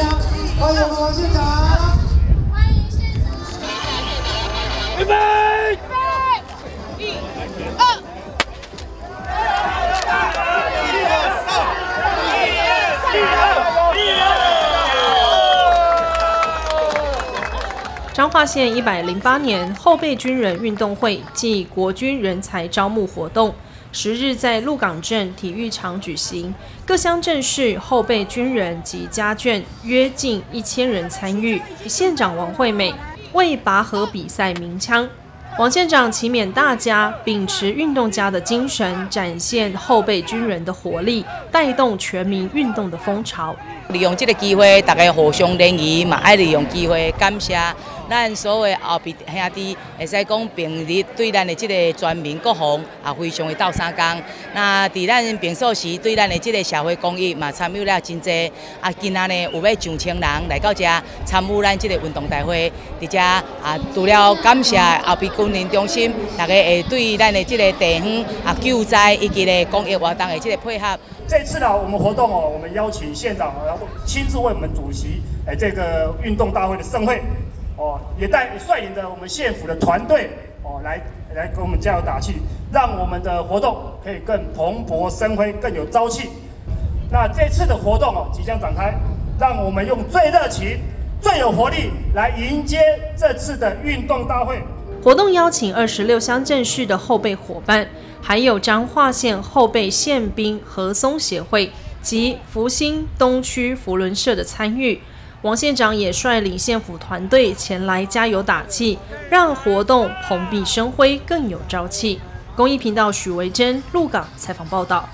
在力拔山河，鸣出我们的第一枪。欢迎王县长。欢迎县长。预备。预备。一、二。彰化县一百零八年后备军人运动会暨国军人才招募活动，十日在鹿港镇体育场举行。各乡镇市后备军人及家眷约近一千人参与。县长王惠美为拔河比赛鸣枪。王县长启勉大家秉持运动家的精神，展现后备军人的活力，带动全民运动的风潮。利用这个机会，大家互相联谊嘛，爱利用机会感谢。咱所谓后辈兄弟，会使讲平日对咱的这个全民国防也非常的斗三工。那伫咱平素时对咱的这个社会公益嘛参与了真济。啊，今仔呢有要上千人来到这参与咱这个运动大会，伫这啊除了感谢后备军人中心，大家会对咱的这个地方啊救灾以及咧公益活动的这个配合。这次呢，我们活动哦，我们邀请县长亲自为我们主席诶这个运动大会的盛会。哦，也带率领着我们县府的团队哦，来来给我们加油打气，让我们的活动可以更蓬勃生辉，更有朝气。那这次的活动哦即将展开，让我们用最热情、最有活力来迎接这次的运动大会。活动邀请二十六乡镇市的后备伙伴，还有彰化县后备宪兵合松协会及福兴东区福伦社的参与。王县长也率领县府团队前来加油打气，让活动蓬荜生辉，更有朝气。公益频道许维珍鹿港采访报道。